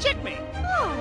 Checkmate. Oh.